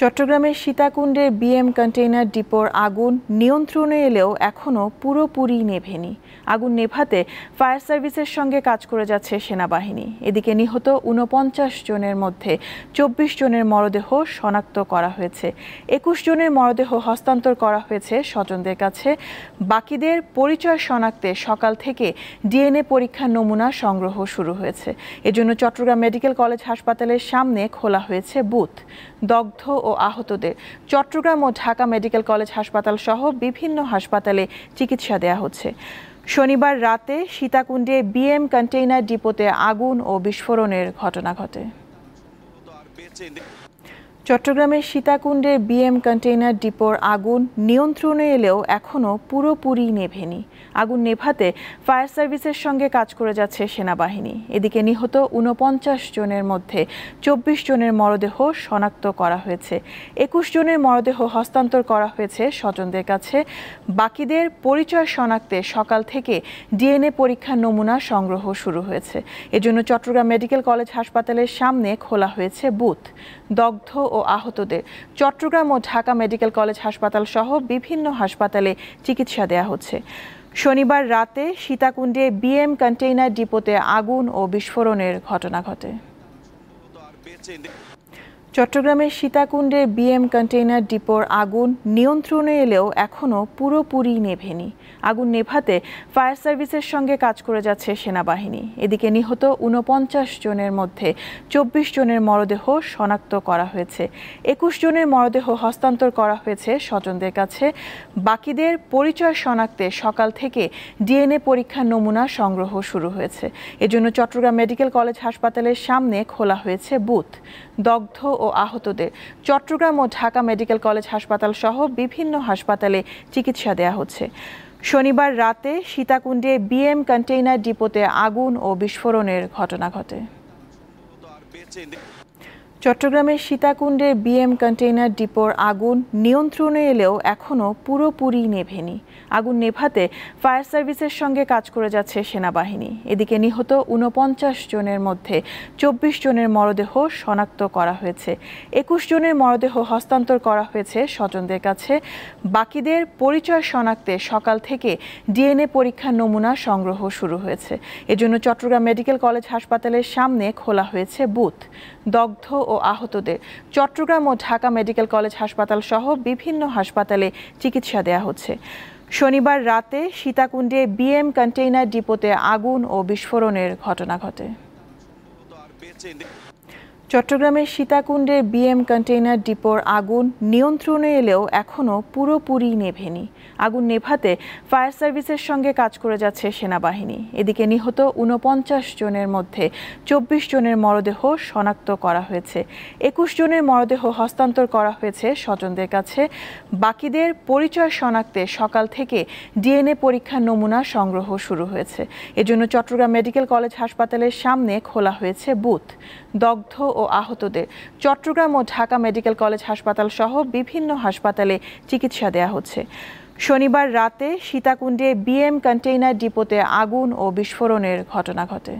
চট্টগ্রামের সীতাকুণ্ডের BM container ডিপোর আগুন নিয়ন্ত্রণে এলেও এখনও পুরোপুরি নেভেনি। আগুন নেভাতে ফায়ার সার্ভিসের সঙ্গে কাজ করে যাচ্ছে সেনাবাহিনী। এদিকে নিহত উনপঞ্চাশ জনের মধ্যে চব্বিশ জনের মরদেহ শনাক্ত করা হয়েছে। একুশ জনের মরদেহ হস্তান্তর করা হয়েছে স্বজনদের কাছে। বাকিদের পরিচয় শনাক্তে সকাল থেকে ডিএনএ পরীক্ষার নমুনা সংগ্রহ শুরু হয়েছে। এজন্য চট্টগ্রাম মেডিকেল কলেজ হাসপাতালের সামনে খোলা হয়েছে বুথ। দগ্ধ ও আহতদের। চট্টগ্রাম ও ঢাকা মেডিকেল কলেজ হাসপাতাল সহ বিভিন্ন হাসপাতালে চিকিৎসা দেয়া হচ্ছে। শনিবার রাতে সীতাকুণ্ডে বিএম কন্টেইনার ডিপোতে আগুন ও বিস্ফোরণের ঘটনা ঘটে। চট্টগ্রামের সীতাকুণ্ডের বিএম কন্টেইনার ডিপোর আগুন নিয়ন্ত্রণে এলেও এখনও পুরোপুরি নেভেনি। আগুন নেভাতে ফায়ার সার্ভিসের সঙ্গে কাজ করে যাচ্ছে সেনাবাহিনী। এদিকে নিহত উনপঞ্চাশ জনের মধ্যে চব্বিশ জনের মরদেহ শনাক্ত করা হয়েছে। একুশ জনের মরদেহ হস্তান্তর করা হয়েছে স্বজনদের কাছে। বাকিদের পরিচয় শনাক্তে সকাল থেকে ডিএনএ পরীক্ষার নমুনা সংগ্রহ শুরু হয়েছে। এজন্য চট্টগ্রাম মেডিকেল কলেজ হাসপাতালের সামনে খোলা হয়েছে বুথ। দগ্ধ আহতদের। চট্টগ্রাম ও ঢাকা মেডিকেল কলেজ হাসপাতাল সহ বিভিন্ন হাসপাতালে চিকিৎসা দেয়া হচ্ছে। শনিবার রাতে সীতাকুণ্ডে বিএম কন্টেইনার ডিপোতে আগুন ও বিস্ফোরণের ঘটনা ঘটে। চট্টগ্রামের সীতাকুণ্ডের বিএম কন্টেইনার ডিপোর আগুন নিয়ন্ত্রণে এলেও এখনও পুরোপুরি নেভেনি। আগুন নেভাতে ফায়ার সার্ভিসের সঙ্গে কাজ করে যাচ্ছে সেনাবাহিনী। এদিকে নিহত উনপঞ্চাশ জনের মধ্যে চব্বিশ জনের মরদেহ শনাক্ত করা হয়েছে। একুশ জনের মরদেহ হস্তান্তর করা হয়েছে স্বজনদের কাছে। বাকিদের পরিচয় শনাক্তে সকাল থেকে ডিএনএ পরীক্ষার নমুনা সংগ্রহ শুরু হয়েছে। এজন্য চট্টগ্রাম মেডিকেল কলেজ হাসপাতালের সামনে খোলা হয়েছে বুথ। দগ্ধ ও আহতদের। চট্টগ্রাম ও ঢাকা মেডিকেল কলেজ হাসপাতাল সহ বিভিন্ন হাসপাতালে চিকিৎসা দেয়া হচ্ছে। শনিবার রাতে সীতাকুণ্ডে বিএম কন্টেইনার ডিপোতে আগুন ও বিস্ফোরণের ঘটনা ঘটে। চট্টগ্রামের সীতাকুণ্ডের বিএম কন্টেইনার ডিপোর আগুন নিয়ন্ত্রণে এলেও এখনও পুরোপুরি নেভেনি। আগুন নেভাতে ফায়ার সার্ভিসের সঙ্গে কাজ করে যাচ্ছে সেনাবাহিনী। এদিকে নিহত উনপঞ্চাশ জনের মধ্যে চব্বিশ জনের মরদেহ শনাক্ত করা হয়েছে। একুশ জনের মরদেহ হস্তান্তর করা হয়েছে স্বজনদের কাছে। বাকিদের পরিচয় শনাক্তে সকাল থেকে ডিএনএ পরীক্ষার নমুনা সংগ্রহ শুরু হয়েছে। এজন্য চট্টগ্রাম মেডিকেল কলেজ হাসপাতালের সামনে খোলা হয়েছে বুথ। দগ্ধ ও আহতদের। চট্টগ্রাম ও ঢাকা মেডিকেল কলেজ হাসপাতাল সহ বিভিন্ন হাসপাতালে চিকিৎসা দেয়া হচ্ছে। শনিবার রাতে সীতাকুণ্ডে বিএম কন্টেইনার ডিপোতে আগুন ও বিস্ফোরণের ঘটনা ঘটে। চট্টগ্রামের সীতাকুণ্ডের বিএম কন্টেইনার ডিপোর আগুন নিয়ন্ত্রণে এলেও এখনও পুরোপুরি নেভেনি। আগুন নেভাতে ফায়ার সার্ভিসের সঙ্গে কাজ করে যাচ্ছে সেনাবাহিনী। এদিকে নিহত উনপঞ্চাশ জনের মধ্যে চব্বিশ জনের মরদেহ শনাক্ত করা হয়েছে। একুশ জনের মরদেহ হস্তান্তর করা হয়েছে স্বজনদের কাছে। বাকিদের পরিচয় শনাক্তে সকাল থেকে ডিএনএ পরীক্ষার নমুনা সংগ্রহ শুরু হয়েছে। এজন্য চট্টগ্রাম মেডিকেল কলেজ হাসপাতালের সামনে খোলা হয়েছে বুথ। দগ্ধ ও আহতদের। চট্টগ্রাম ও ঢাকা মেডিকেল কলেজ হাসপাতাল সহ বিভিন্ন হাসপাতালে চিকিৎসা দেয়া হচ্ছে। শনিবার রাতে সীতাকুণ্ডে বিএম কন্টেইনার ডিপোতে আগুন ও বিস্ফোরণের ঘটনা ঘটে।